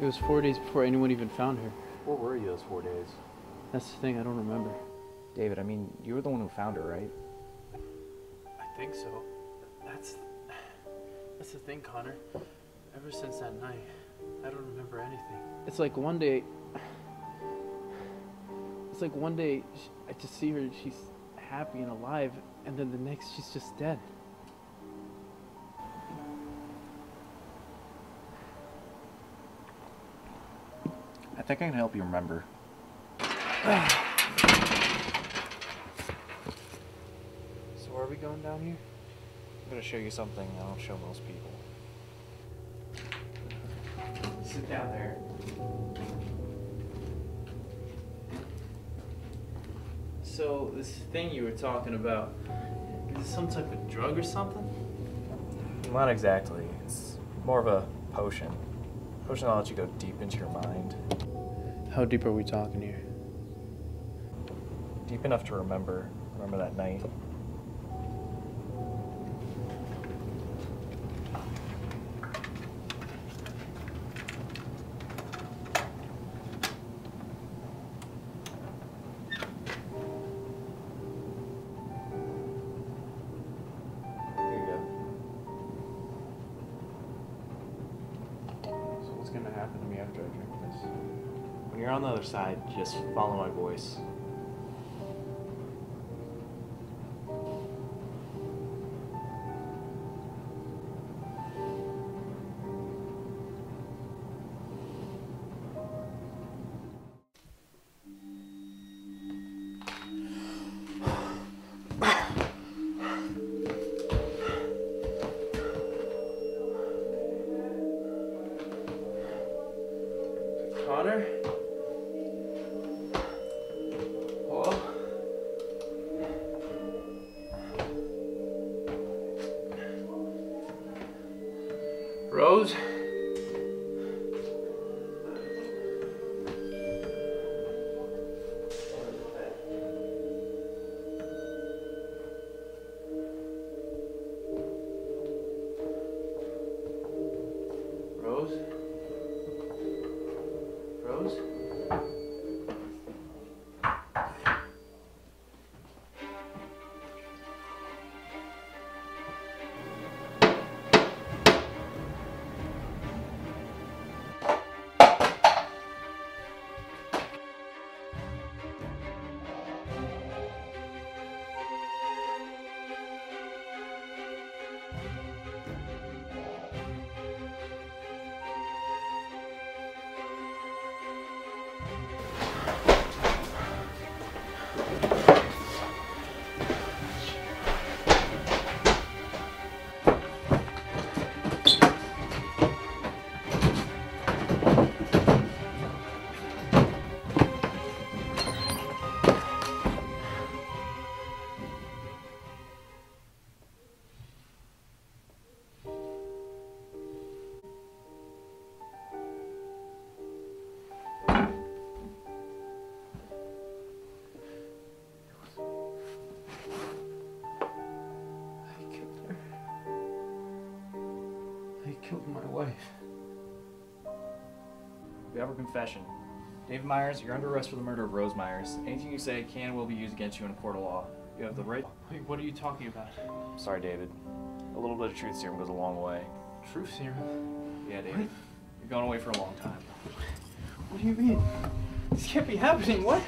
It was four days before anyone even found her. Where were you those four days? That's the thing, I don't remember. David, I mean, you were the one who found her, right? I think so. That's that's the thing, Connor. Ever since that night, I don't remember anything. It's like one day. It's like one day I just see her, she's happy and alive, and then the next she's just dead. I think I can help you remember. So where are we going down here? I'm gonna show you something I don't show most people. Sit down there. So this thing you were talking about, is it some type of drug or something? Not exactly. It's more of a potion. Potion that'll let you go deep into your mind. How deep are we talking here? Deep enough to remember. Remember that night. What's gonna happen to me after I drink this? When you're on the other side, just follow my voice. Hello? Oh. Rose? Rose? I killed my wife. We have a confession. David Myers, you're under arrest for the murder of Rose Myers. Anything you say can and will be used against you in a court of law. You have the right. Wait, what are you talking about? Sorry, David. A little bit of truth serum goes a long way. Truth serum? Yeah, David. You're going away for a long time. What do you mean? This can't be happening. What?